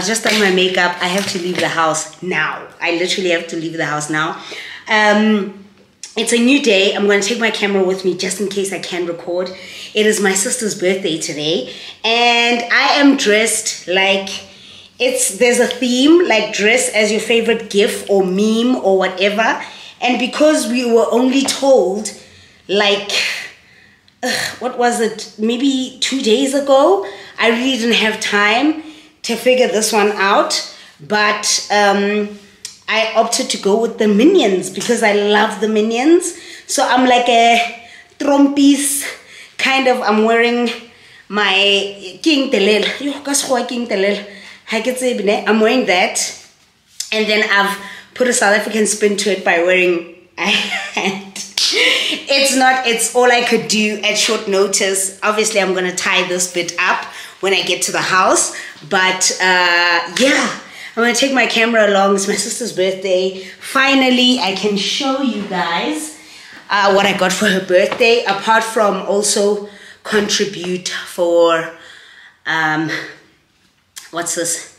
I've just done my makeup. I have to leave the house now. I literally have to leave the house now. Um, it's a new day. I'm going to take my camera with me just in case I can record. It is my sister's birthday today, and I am dressed like it's there's a theme like dress as your favorite gif or meme or whatever. And because we were only told like ugh, what was it maybe two days ago i really didn't have time to figure this one out but um, i opted to go with the minions because i love the minions. So i'm like a trompis kind of i'm wearing my king telel king telel i'm wearing that. And then i've put a south african spin to it by wearing it's not it's all i could do at short notice. Obviously i'm gonna tie this bit up when i get to the house but uh, yeah i'm gonna take my camera along it's my sister's birthday finally i can show you guys uh, what i got for her birthday apart from also contribute for um, what's this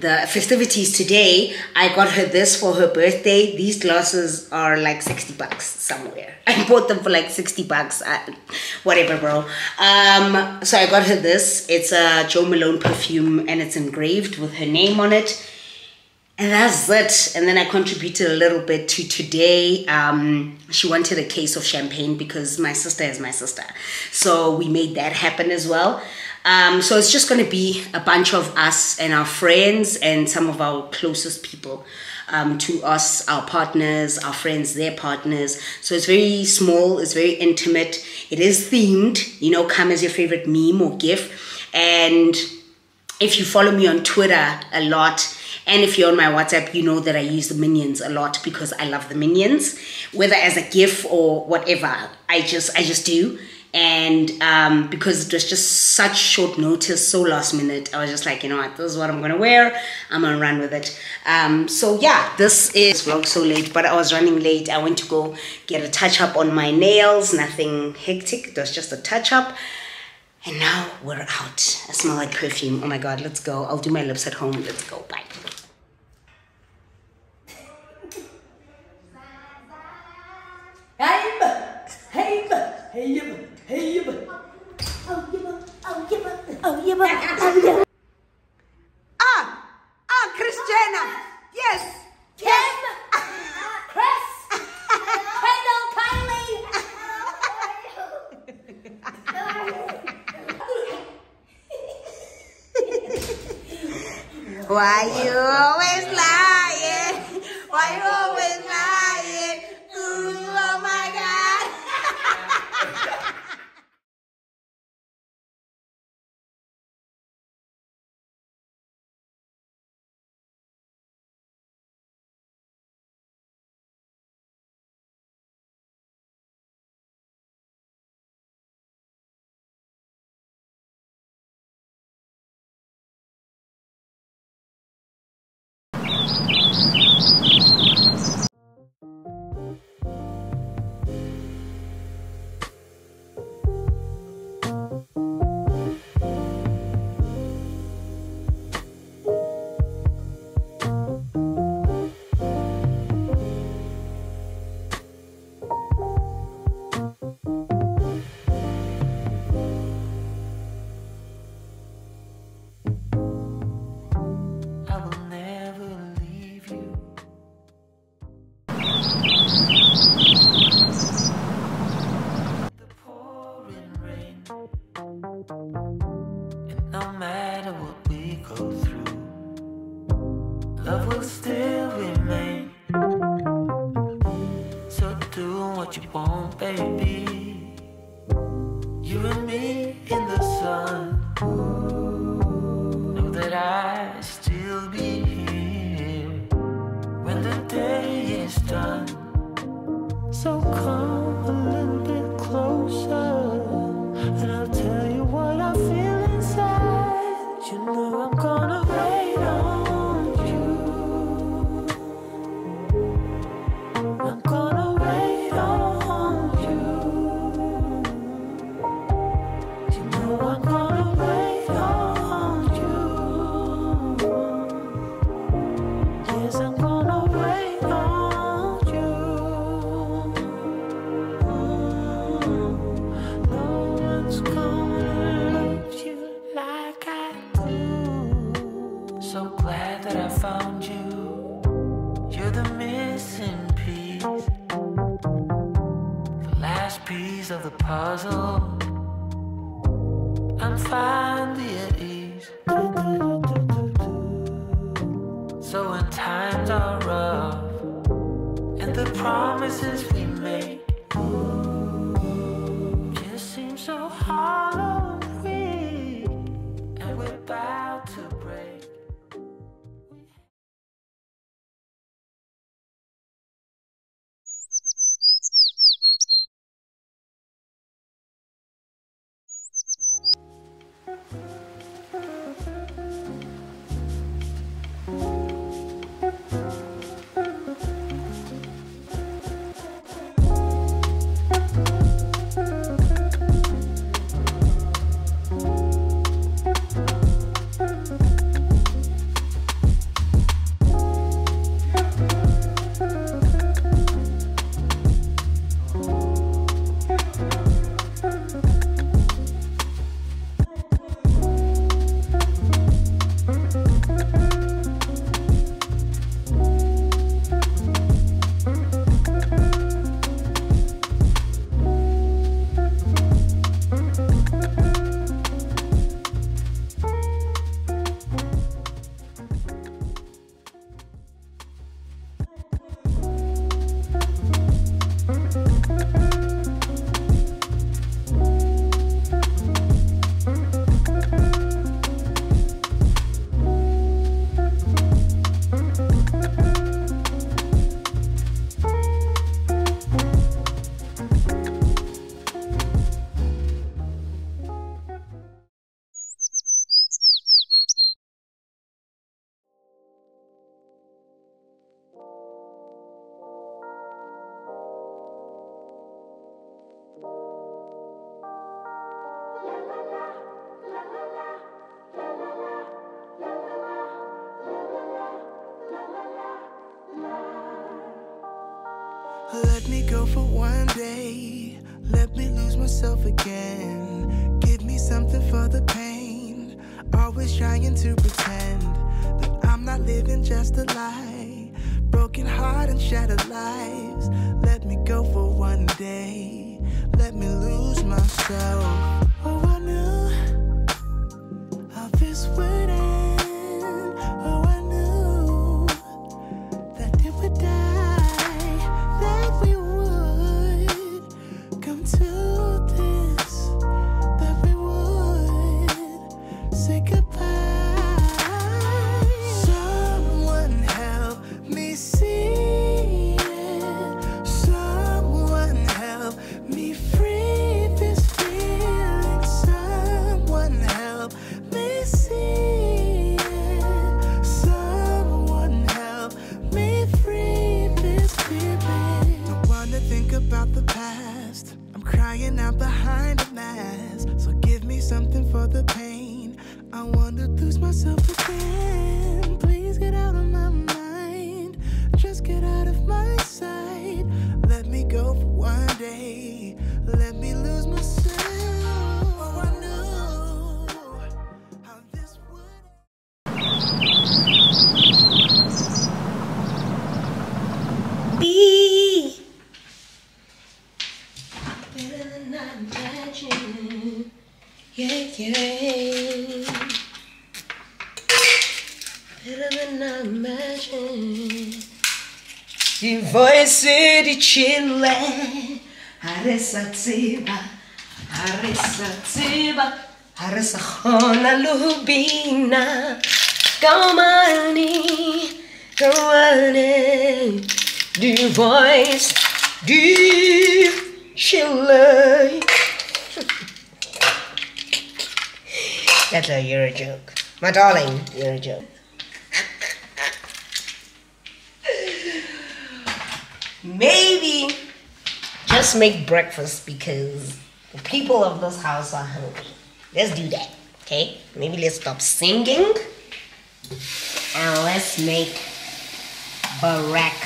the festivities today, I got her this for her birthday. These glasses are like 60 bucks somewhere. I bought them for like 60 bucks. Whatever, bro. Um, so I got her this. It's a Jo Malone perfume and it's engraved with her name on it. And that's it. And then I contributed a little bit to today. Um, she wanted a case of champagne because my sister is my sister. So we made that happen as well. Um, so it's just going to be a bunch of us and our friends and some of our closest people um, to us, our partners, our friends, their partners. So it's very small, it's very intimate. It is themed, you know, come as your favorite meme or GIF. And if you follow me on Twitter a lot, and if you're on my WhatsApp, you know that I use the minions a lot because I love the minions, whether as a GIF or whatever. I just I just do and um, because it was just such short notice so last minute i was just like you know what this is what i'm gonna wear. I'm gonna run with it. Um, so yeah this is vlog so late but i was running late. I went to go get a touch up on my nails. Nothing hectic it was just a touch up and now we're out. I smell like perfume. Oh my god let's go. I'll do my lips at home. Let's go. Bye you want, baby. You and me in the sun. Know that I still be here when the day is done. So come. piece of the puzzle. I'm finally at ease. So when times are rough and the promises we myself again. Give me something for the pain. Always trying to pretend that I'm not living just a lie. Broken heart and shattered lives. Let me go for one day. Let me lose myself. Oh, I knew how this would end. Oh, I knew that it would die, that we would come to Be better than I imagined. Yeah, yeah. Better than I imagined. Die voice di chile. Harissa tsiba. Harissa tsiba. Harissa khona lubina. Kamani. Die voice di chile. That's a you're a joke. My darling, you're a joke. Maybe just make breakfast because the people of this house are hungry. Let's do that, okay? Maybe let's stop singing and let's make breakfast.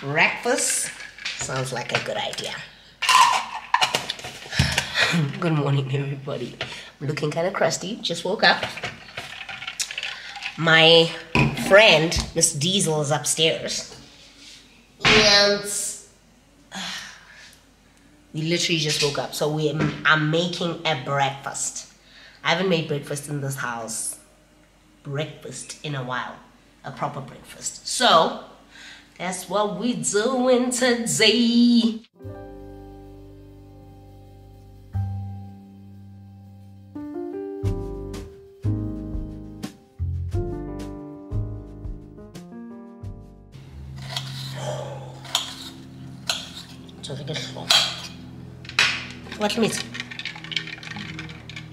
Breakfast sounds like a good idea. good morning, everybody. I'm looking kind of crusty. Just woke up. My friend, Miss Diesel, is upstairs. And We literally just woke up. So we I'm making a breakfast. I haven't made breakfast in this house. Breakfast in a while. A proper breakfast. So that's what we're doing today. What meat?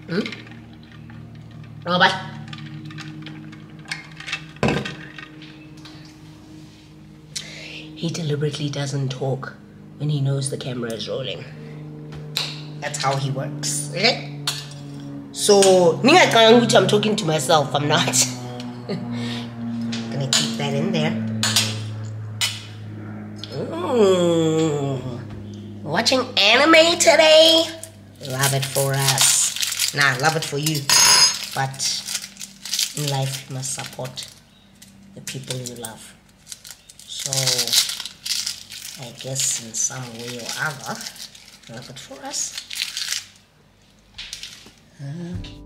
Hmm? Oh, he deliberately doesn't talk when he knows the camera is rolling. That's how he works. Okay? So, ningacabanga ukuthi I'm talking to myself. I'm not. Gonna keep that in there. Mm. Watching anime today? Love it for us. Nah, love it for you. But in life, you must support the people you love. So, I guess in some way or other, love it for us. Okay.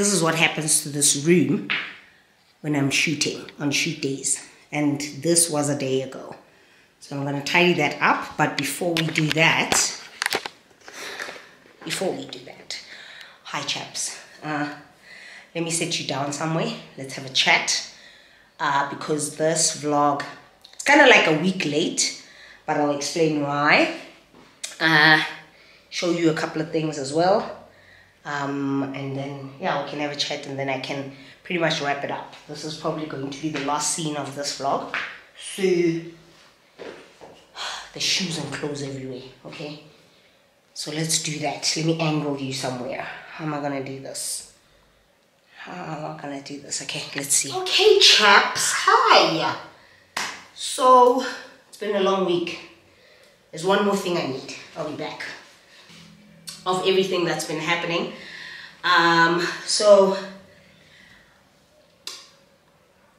This is what happens to this room when I'm shooting on shoot days. And this was a day ago. So I'm gonna tidy that up, but before we do that, before we do that, hi chaps. Uh, let me sit you down somewhere. Let's have a chat. Uh, because this vlog, it's kind of like a week late, but I'll explain why. Uh, show you a couple of things as well. Um, and then, yeah, we can have a chat and then I can pretty much wrap it up. This is probably going to be the last scene of this vlog. So, the shoes and clothes everywhere, okay? So let's do that. Let me angle you somewhere. How am I gonna do this? How am I gonna do this? Okay, let's see. Okay, chaps. Hi. So it's been a long week. There's one more thing I need. I'll be back. Of everything that's been happening. Um, so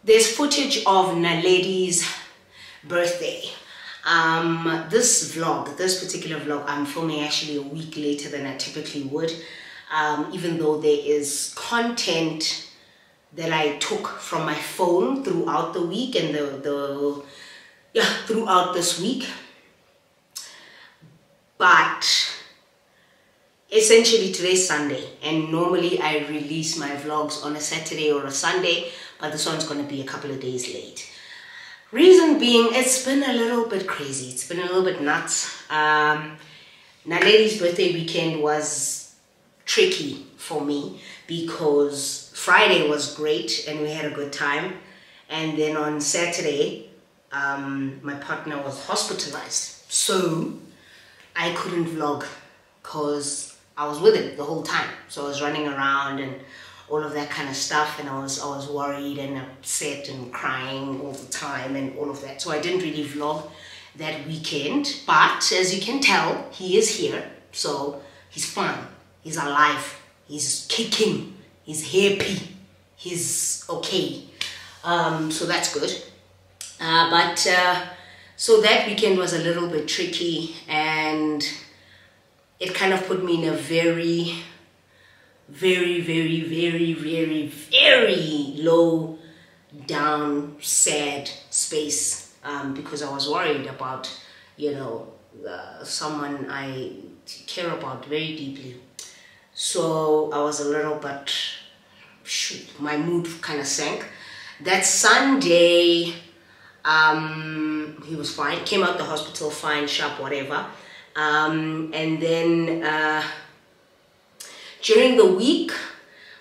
there's footage of Naledi's birthday. Um, this vlog, this particular vlog, I'm filming actually a week later than I typically would. Um, even though there is content that I took from my phone throughout the week and the, the yeah, throughout this week. But essentially today's Sunday and normally I release my vlogs on a Saturday or a Sunday, but this one's gonna be a couple of days late. Reason being, it's been a little bit crazy. It's been a little bit nuts. Um, Naledi's birthday weekend was tricky for me because Friday was great and we had a good time. And then on Saturday, um, my partner was hospitalized. So I couldn't vlog because I was with him the whole time. So I was running around and all of that kind of stuff and I was I was worried and upset and crying all the time and all of that. So I didn't really vlog that weekend. But as you can tell, he is here. So he's fine. He's alive. He's kicking. He's happy. He's okay. Um, so that's good. Uh, but uh, so that weekend was a little bit tricky and it kind of put me in a very very, very, very, very, very low down, sad space um, because I was worried about, you know, uh, someone I care about very deeply. So I was a little bit, shoot, my mood kind of sank. That Sunday, um, he was fine, came out the hospital fine, sharp, whatever. Um, and then, uh, during the week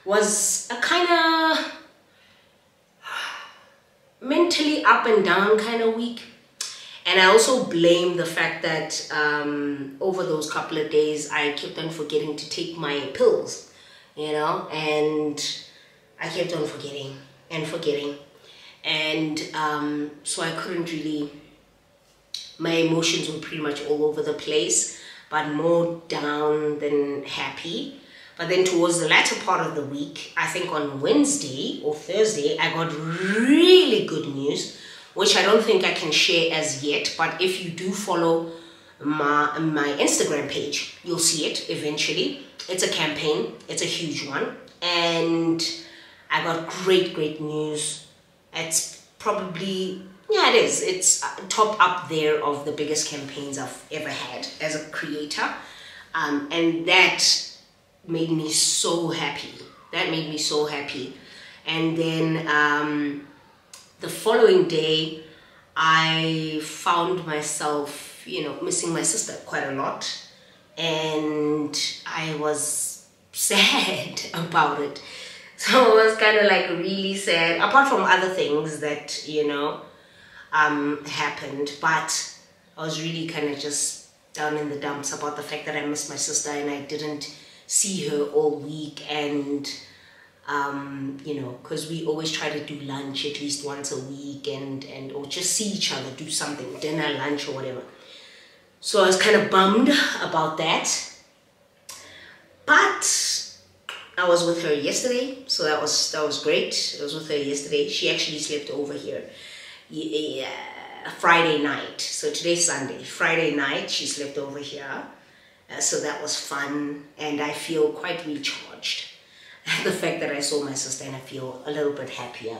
was a kind of mentally up and down kind of week. And I also blame the fact that um, over those couple of days, I kept on forgetting to take my pills, you know, and I kept on forgetting and forgetting. And um, so I couldn't really, my emotions were pretty much all over the place, but more down than happy. But then towards the latter part of the week, I think on Wednesday or Thursday, I got really good news, which I don't think I can share as yet. But if you do follow my, my Instagram page, you'll see it eventually. It's a campaign, it's a huge one. And I got great, great news. It's probably, it is. It's top up there of the biggest campaigns I've ever had as a creator. Um, and that made me so happy. That made me so happy. And then um, the following day, I found myself, you know, missing my sister quite a lot. And I was sad about it. So I was kind of like really sad, apart from other things that, you know, um, happened. But I was really kind of just down in the dumps about the fact that I missed my sister and I didn't see her all week and um, you know because we always try to do lunch at least once a week and and or just see each other do something dinner lunch or whatever. So i was kind of bummed about that. But i was with her yesterday so that was that was great. I was with her yesterday. She actually slept over here yeah, friday night so today's sunday friday night she slept over here uh, so that was fun and I feel quite recharged. the fact that I saw my sister and I feel a little bit happier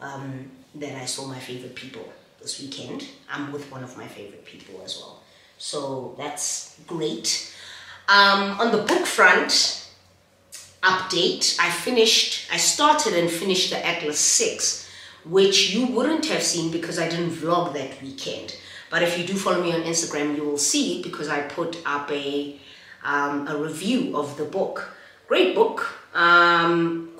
um, I saw my favorite people. this weekend. I'm with one of my favorite people as well. So that's great. Um, on the book front, update, I finished, I started and finished the Atlas 6, which you wouldn't have seen because I didn't vlog that weekend. But if you do follow me on Instagram, you will see because I put up a, um, a review of the book. Great book. Um,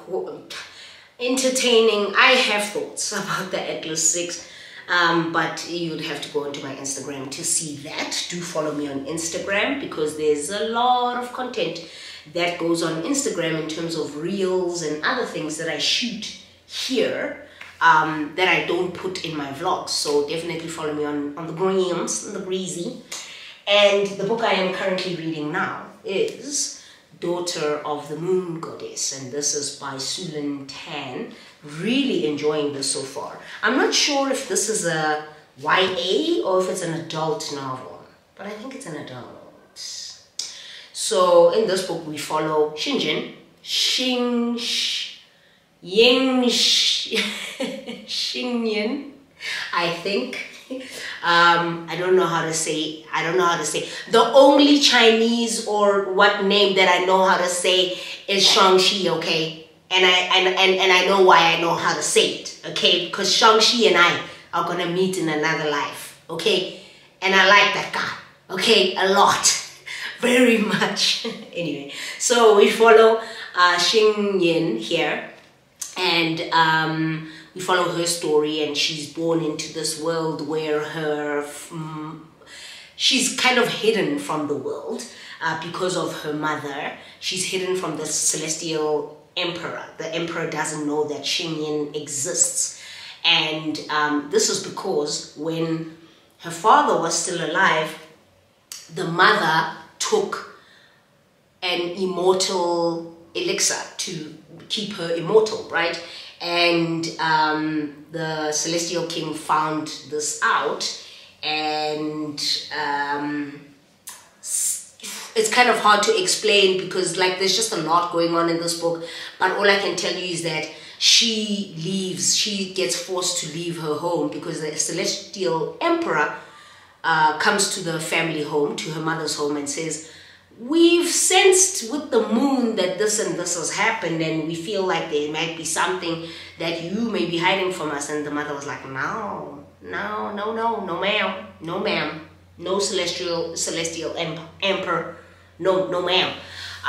entertaining. I have thoughts about the Atlas 6. Um, but you'd have to go onto my Instagram to see that. Do follow me on Instagram because there's a lot of content that goes on Instagram in terms of reels and other things that I shoot here um, that I don't put in my vlogs. So definitely follow me on, on the on the greasy. And the book I am currently reading now is Daughter of the Moon Goddess, and this is by Sue Lynn Tan. Really enjoying this so far. I'm not sure if this is a YA or if it's an adult novel, but I think it's an adult. So in this book, we follow Shinjin, Xing, Sh- Ying, Xingyin, I think. Um, I don't know how to say. I don't know how to say. The only Chinese or what name that I know how to say is Shang-Chi, okay? And I and, and, and I know why I know how to say it, okay? Because Shang-Chi and I are gonna meet in another life, okay? And I like that guy, okay? A lot. Very much. anyway, so we follow uh, Xing Yin here and um, we follow her story and she's born into this world where her mm, she's kind of hidden from the world uh, because of her mother. She's hidden from the celestial emperor. The emperor doesn't know that Xingyin exists. And um, this is because when her father was still alive the mother took an immortal elixir to keep her immortal, right? And um, the celestial king found this out, and um, it's kind of hard to explain because, like, there's just a lot going on in this book. But all I can tell you is that she leaves, she gets forced to leave her home because the celestial emperor uh, comes to the family home, to her mother's home, and says, We've sensed with the moon that this and this has happened, and we feel like there might be something that you may be hiding from us. And the mother was like, No, no, no, no, no, ma'am, no, ma'am, no celestial celestial em- emperor, no, no, ma'am.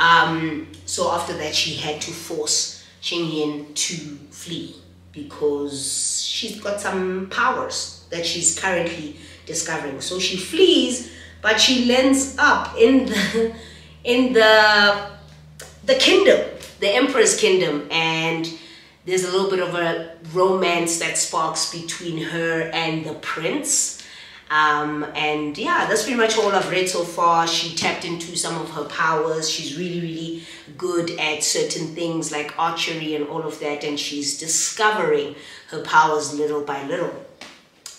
Um, so after that, she had to force Xingyin to flee because she's got some powers that she's currently discovering. So she flees, but she lands up in the in the the kingdom, the emperor's kingdom, and there's a little bit of a romance that sparks between her and the prince. Um, and yeah, that's pretty much all I've read so far. She tapped into some of her powers. She's really, really good at certain things like archery and all of that, and she's discovering her powers little by little.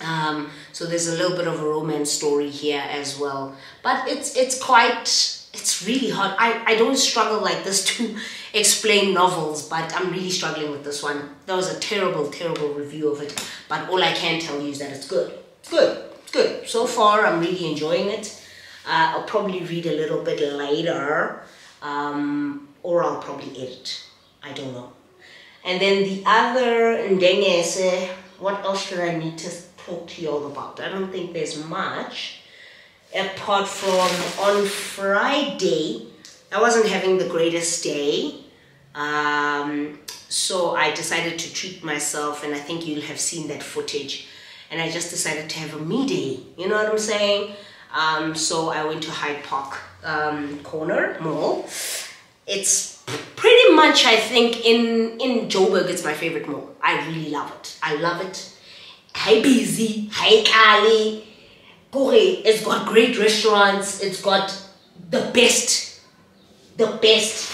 Um, so there's a little bit of a romance story here as well. But it's it's quite it's really hard. I, I don't struggle like this to explain novels, but I'm really struggling with this one. That was a terrible, terrible review of it. But all I can tell you is that it's good. It's good. It's good. So far I'm really enjoying it. Uh, I'll probably read a little bit later. Um, or I'll probably edit. I don't know. And then the other Ndengese, what else should I need to talk to you all about? I don't think there's much. Apart from on Friday, I wasn't having the greatest day. Um, so I decided to treat myself, and I think you'll have seen that footage. And I just decided to have a me day. You know what I'm saying? Um, so I went to Hyde Park um, Corner Mall. It's pretty much, I think, in in Joburg, it's my favorite mall. I really love it. I love it. Hi busy, hi Kali. Kore, it's got great restaurants. It's got the best, the best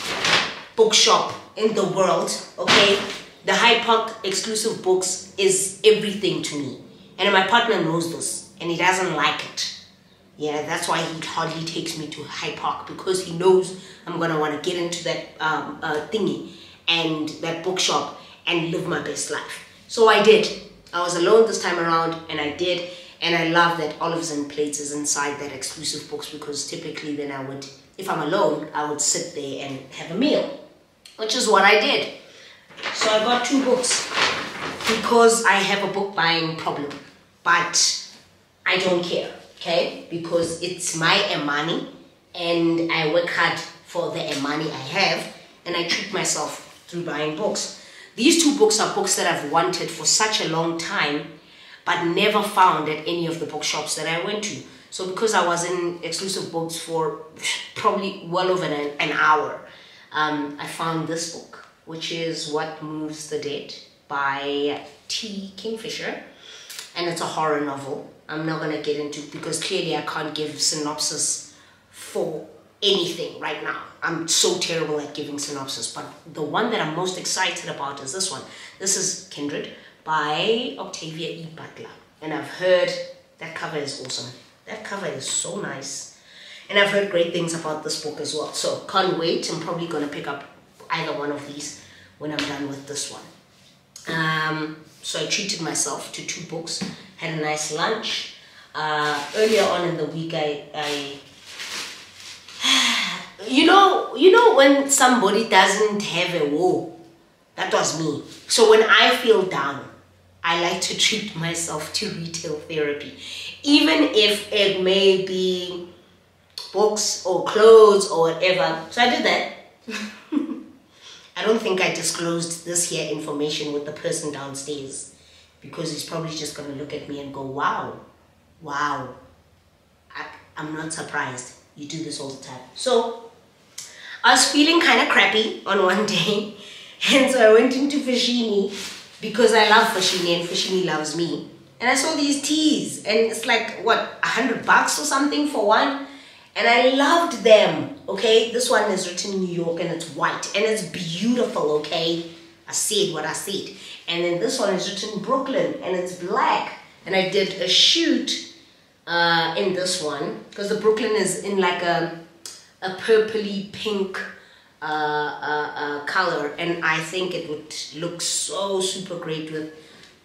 bookshop in the world. Okay, the Hyde Park exclusive books is everything to me, and my partner knows this, and he doesn't like it. Yeah, that's why he hardly takes me to Hyde Park because he knows I'm gonna want to get into that um, uh, thingy and that bookshop and live my best life. So I did. I was alone this time around and I did. And I love that Olives and Plates is inside that exclusive books because typically then I would, if I'm alone, I would sit there and have a meal, which is what I did. So I got two books because I have a book buying problem, but I don't care, okay? Because it's my money and I work hard for the money I have and I treat myself through buying books. These two books are books that I've wanted for such a long time but never found at any of the bookshops that I went to. So because I was in exclusive books for probably well over an, an hour, um, I found this book, which is What Moves the Dead by T. Kingfisher. And it's a horror novel. I'm not gonna get into because clearly I can't give synopsis for anything right now. I'm so terrible at giving synopsis, but the one that I'm most excited about is this one. This is Kindred by Octavia E. Butler. And I've heard that cover is awesome. That cover is so nice. And I've heard great things about this book as well. So can't wait. I'm probably going to pick up either one of these when I'm done with this one. Um, so I treated myself to two books, had a nice lunch. Uh, earlier on in the week, I, I you know, you know when somebody doesn't have a woe, that was me. So when I feel down, I like to treat myself to retail therapy, even if it may be books or clothes or whatever. So I did that. I don't think I disclosed this here information with the person downstairs because he's probably just going to look at me and go, wow, wow. I, I'm not surprised. You do this all the time. So I was feeling kind of crappy on one day. And so I went into Foschini because I love Foschini and Foschini loves me. And I saw these teas and it's like, what, a hundred bucks or something for one? And I loved them, okay? This one is written New York and it's white and it's beautiful, okay? I said what I said. And then this one is written Brooklyn and it's black. And I did a shoot uh, in this one because the Brooklyn is in like a, a purpley pink uh, uh, uh, color and I think it would look so super great with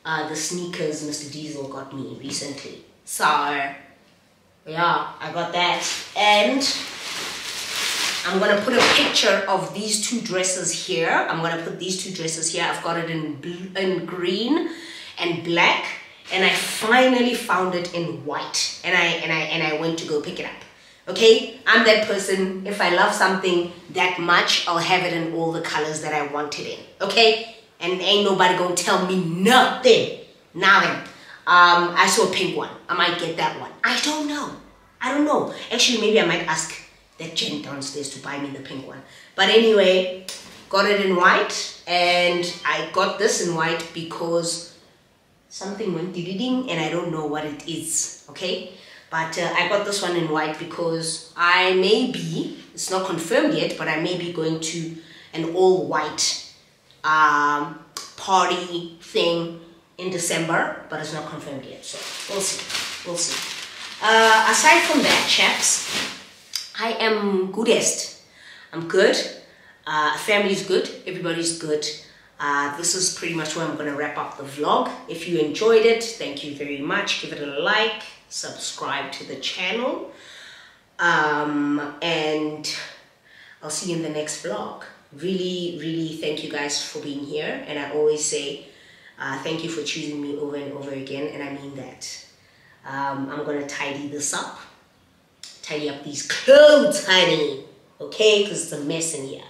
uh, the sneakers Mr. Diesel got me recently. So yeah, I got that and I'm gonna put a picture of these two dresses here. I'm gonna put these two dresses here. I've got it in blue, in green and black and I finally found it in white and I and I and I went to go pick it up. Okay, I'm that person. If I love something that much, I'll have it in all the colors that I want it in. Okay, and ain't nobody gonna tell me nothing. Nothing. Um, I saw a pink one. I might get that one. I don't know. I don't know. Actually, maybe I might ask that gent downstairs to buy me the pink one. But anyway, got it in white, and I got this in white because something went ding and I don't know what it is. Okay. But uh, I got this one in white because I may be, it's not confirmed yet, but I may be going to an all white um, party thing in December, but it's not confirmed yet. So we'll see. We'll see. Uh, aside from that, chaps, I am goodest. I'm good. Uh, family's good. Everybody's good. Uh, this is pretty much where I'm going to wrap up the vlog. If you enjoyed it, thank you very much. Give it a like, subscribe to the channel, um, and I'll see you in the next vlog. Really, really thank you guys for being here. And I always say uh, thank you for choosing me over and over again, and I mean that. Um, I'm going to tidy this up. Tidy up these clothes, honey. Okay? Because it's a mess in here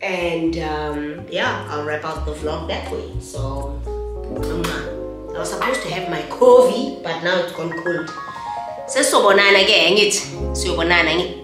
and um, yeah I'll wrap up the vlog that way. So I was supposed to have my coffee but now it's gone cold. So so sesobonana ke ngithi siyobonana ngithi